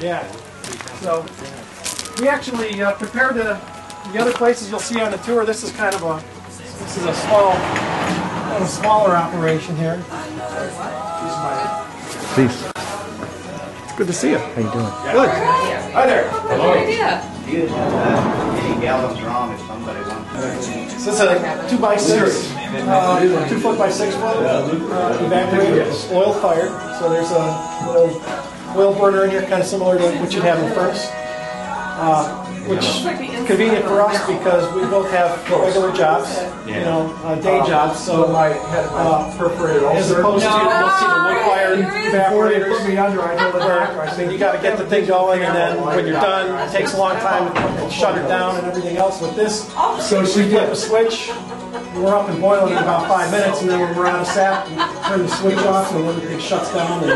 Yeah. So we actually uh, compared to the other places you'll see on the tour. This is kind of a this is a small, kind of smaller operation here. Please. It's good to see you. How you doing? Good. Hi there. idea. Use any gallon drum if somebody wants. So this is a two by six, uh, two foot by six foot uh, evaporator, oil fired. So there's a little oil burner in here, kind of similar to what you'd have in a furnace. Uh, which is convenient for us because we both have regular jobs, you know, uh, day jobs. So my head, my perforated as opposed to you'll see the wood fired Before they put evaporators. me under, I know the doctor, I I said, mean, you got to get the thing going, and then when you're done, it takes a long time to shut it down and everything else. With this, So she we flip a switch, we're up and boiling in about five minutes, and then when we're out of sap, we turn the switch off, and everything shuts down, and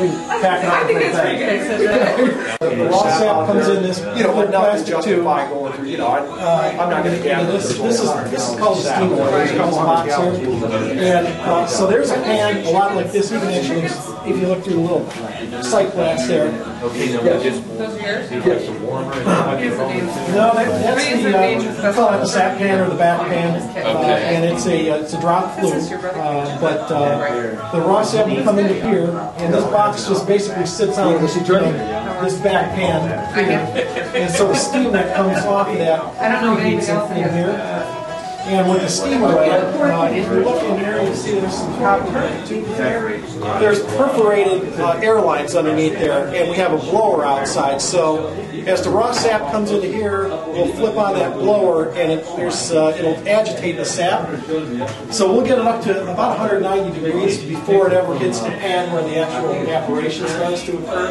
we pack it I think and it's put it back. pretty good. The raw sap comes in this you know, little enough to plastic tube. justify going through, you know, I, I'm not gonna And gather this, this. this is, this is called a Steam-Away, it comes in a box here. And, uh, so there's a pan, a lot like this, you can actually, if you look through the little sight glass there. Okay, no, but just. Those are yours? No, that, that's the, uh, we call it the sap pan or the back pan, uh, and it's a, uh, it's a drop flue. Uh, but, uh, the raw sap will come into here, and this box just basically sits on, you know, this back pan here. And so the steam that comes off of that I don't know of preheats anything else in that here. And with the steamer uh, if you look in here, you see there's some copper tubes there. There's perforated uh, air lines underneath there, and we have a blower outside. So as the raw sap comes into here, we'll flip on that blower, and it, there's, uh, it'll agitate the sap. So we'll get it up to about 190 degrees before it ever hits the pan where the actual evaporation starts to occur.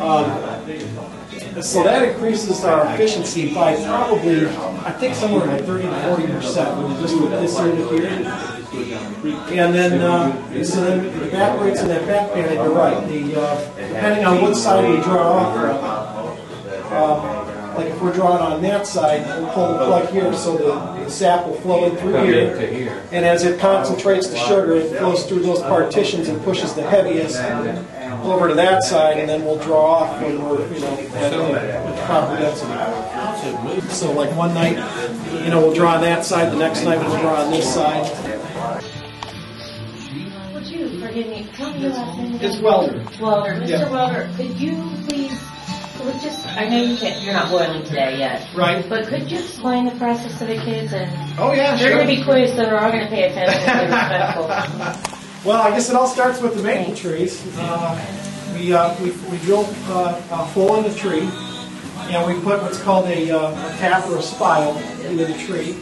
Um, so that increases our efficiency by probably, I think somewhere like 30 to 40 percent, just with this unit here. And then, uh, so then it evaporates in that back pan, and you're right, the, uh, depending on what side we draw off uh, like if we're drawing on that side, we'll pull the plug here so the, the sap will flow in through here. And as it concentrates the sugar, it flows through those partitions and pushes the heaviest over to that side, and then we'll draw off when we're, you know, at the proper density. So like one night, you know, we'll draw on that side, the next night we'll draw on this side. Would you forgive me? Tell me your last name. It's welder. Welder. Yeah. Mr. Welder, could you please, just, I know you can't, you're not boiling today yet. Right. But could you explain the process to the kids and Oh, yeah, they're sure. gonna be quizzed, so they're all gonna pay attention and be respectful. Well, I guess it all starts with the maple trees. Uh, we, uh, we, we drill uh, a hole in the tree, and we put what's called a, uh, a tap or a spile into the tree.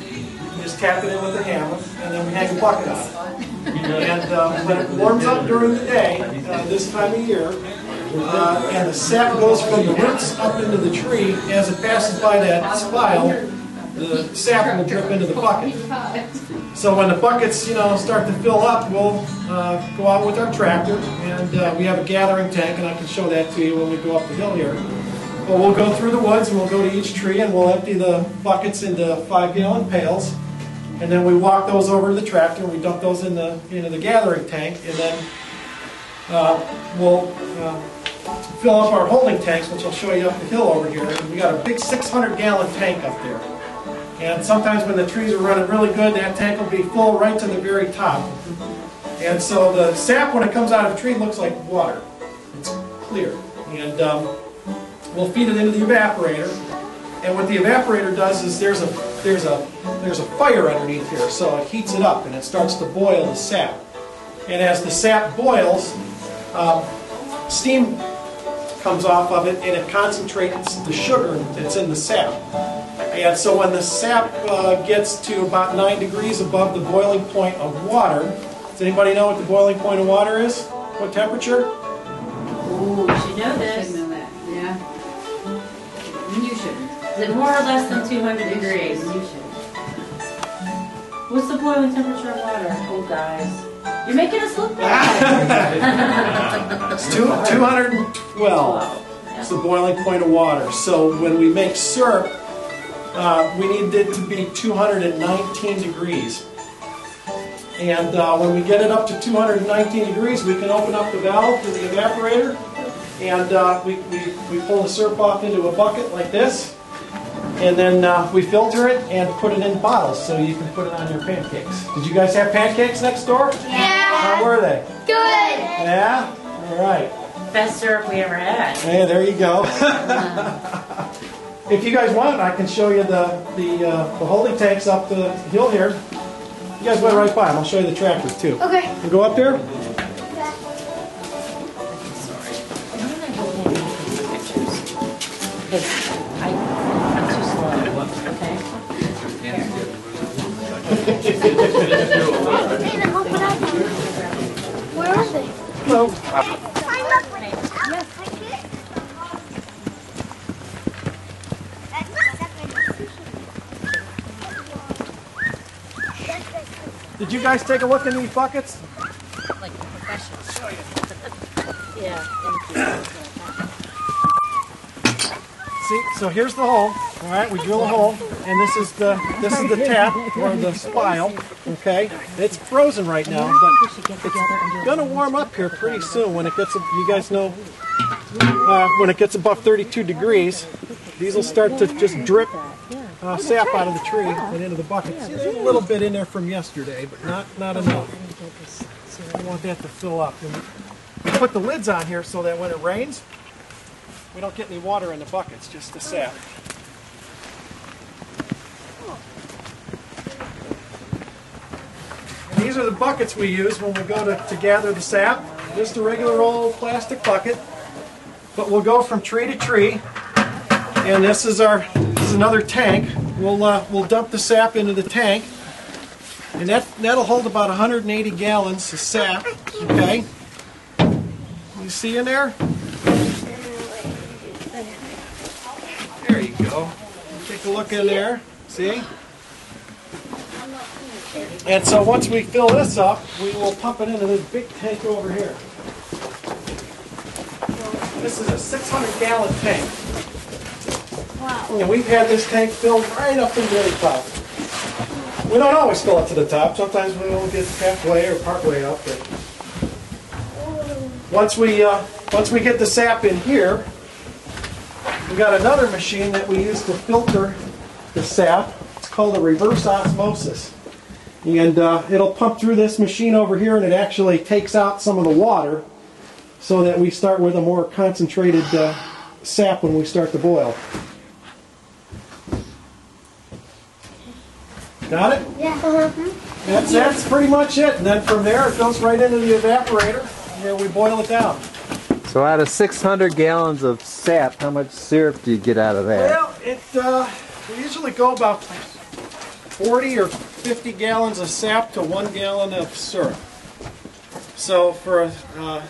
We just tap it in with a hammer, and then we hang a bucket on it. And uh, when it warms up during the day, uh, this time of year, uh, and the sap goes from the roots up into the tree, as it passes by that spile, the sap will drip into the bucket. So when the buckets, you know, start to fill up, we'll uh, go out with our tractor, and uh, we have a gathering tank, and I can show that to you when we go up the hill here. But we'll go through the woods, and we'll go to each tree, and we'll empty the buckets into five-gallon pails, and then we walk those over to the tractor, and we dump those in the into the gathering tank, and then uh, we'll uh, fill up our holding tanks, which I'll show you up the hill over here. And we got a big 600-gallon tank up there. And sometimes when the trees are running really good, that tank will be full right to the very top. And so the sap, when it comes out of the tree, looks like water. It's clear. And um, we'll feed it into the evaporator. And what the evaporator does is there's a there's a there's a fire underneath here, so it heats it up and it starts to boil the sap. And as the sap boils, um, steam comes off of it and it concentrates the sugar that's in the sap. And so when the sap uh, gets to about 9 degrees above the boiling point of water, does anybody know what the boiling point of water is? What temperature? Ooh, you should know this. know that, yeah. You shouldn't. Is it more or less than 200 degrees? You shouldn't. What's the boiling temperature of water? Oh, guys. You're making us look bad. It's two, 212. It's the boiling point of water. So when we make syrup, uh, we need it to be 219 degrees. And uh, when we get it up to 219 degrees, we can open up the valve for the evaporator, And uh, we, we, we pull the syrup off into a bucket like this. And then uh, we filter it and put it in bottles so you can put it on your pancakes. Did you guys have pancakes next door? Yeah. How Yeah. were they? Good. Yeah? All right. Best syrup we ever had. Hey, there you go. if you guys want, I can show you the the, uh, the holding tanks up the hill here. You guys went right by them. I'll show you the tractors too. Okay. You go up there. Because I, I'm too slow, okay? It. Where are they? Hello. Climb up with it. Yes. I can't. Did you guys take a look in these buckets? Like a professional. Yeah, thank you. See, so here's the hole. All right, we drill a hole, and this is the this is the tap or the spile. Okay, it's frozen right now, but it's gonna warm up here pretty soon when it gets. You guys know uh, when it gets above 32 degrees, these will start to just drip uh, sap out of the tree and into the buckets. There's a little bit in there from yesterday, but not not enough. So I want that to fill up. And we put the lids on here so that when it rains, we don't get any water in the buckets, just the sap. And these are the buckets we use when we go to, to gather the sap. Just a regular old plastic bucket. But we'll go from tree to tree. And this is our is another tank. We'll uh, we'll dump the sap into the tank. And that that'll hold about 180 gallons of sap. Okay. You see in there? There you go. Take a look in there. See? And so once we fill this up, we will pump it into this big tank over here. This is a 600 gallon tank. Wow. And we've had this tank filled right up into the top. We don't always fill it to the top. Sometimes we only get halfway or partway up. But once we uh, once we get the sap in here, we got another machine that we use to filter the sap. It's called a reverse osmosis. And uh, it'll pump through this machine over here and it actually takes out some of the water so that we start with a more concentrated uh, sap when we start to boil. Got it? Yeah. Uh-huh. That's, that's pretty much it. And then from there it goes right into the evaporator and we boil it down. So out of 600 gallons of sap, how much syrup do you get out of that? Well, it uh, we usually go about 40 or 50 gallons of sap to one gallon of syrup. So for a uh,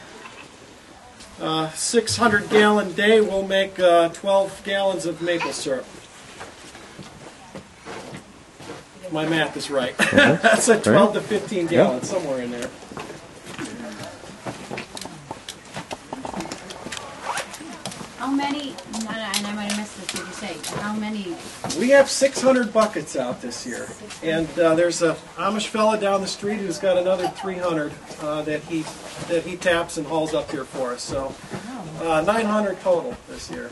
uh, 600 gallon day, we'll make uh, 12 gallons of maple syrup. My math is right. That's a 12 to 15 gallons, somewhere in there. How many, no, no, and I might have missed this, did you say, how many, We have 600 buckets out this year, and uh, there's a Amish fella down the street who's got another 300 uh, that he that he taps and hauls up here for us. So uh, 900 total this year.